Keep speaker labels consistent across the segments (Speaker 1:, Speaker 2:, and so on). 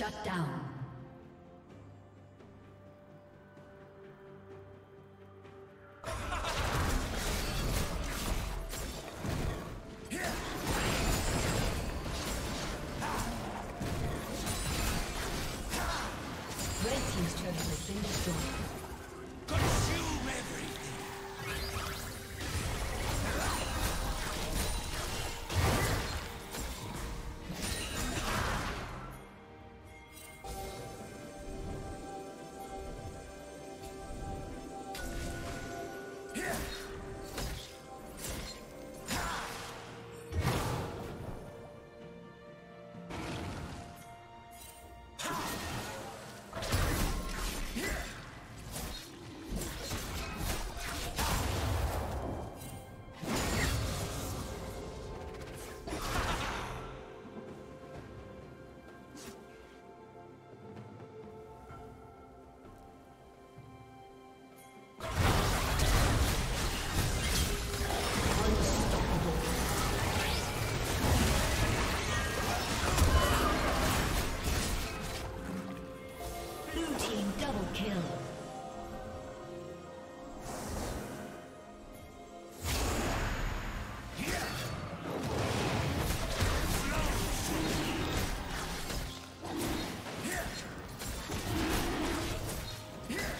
Speaker 1: Shut down. Yeah.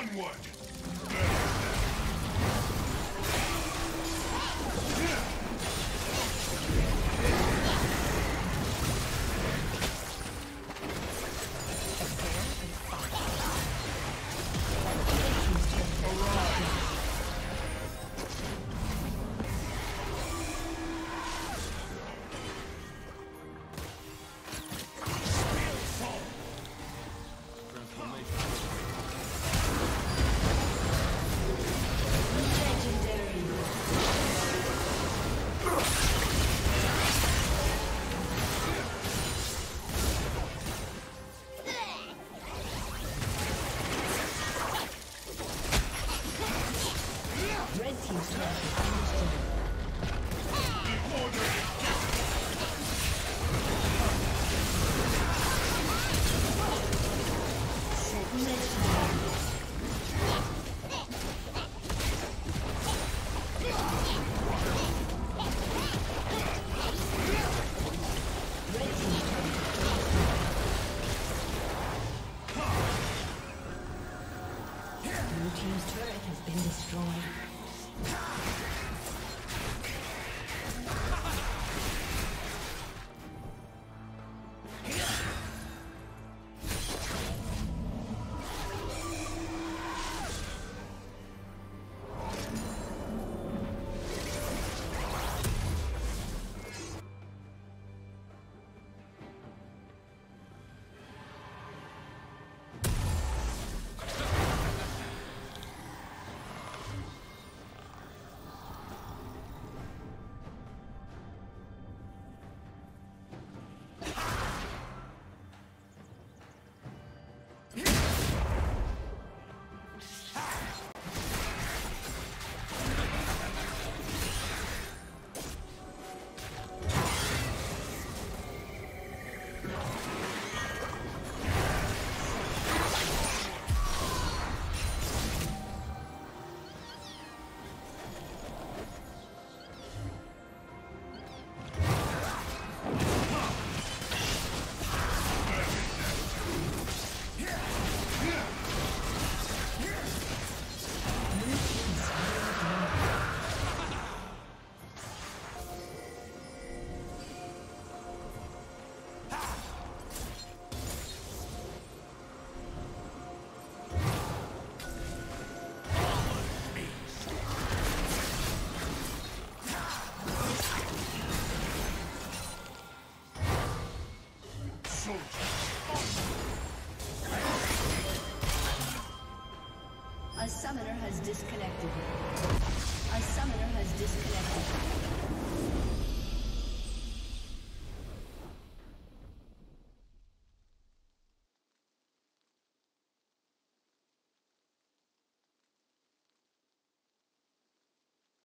Speaker 2: Onward! Disconnected. A summoner has disconnected.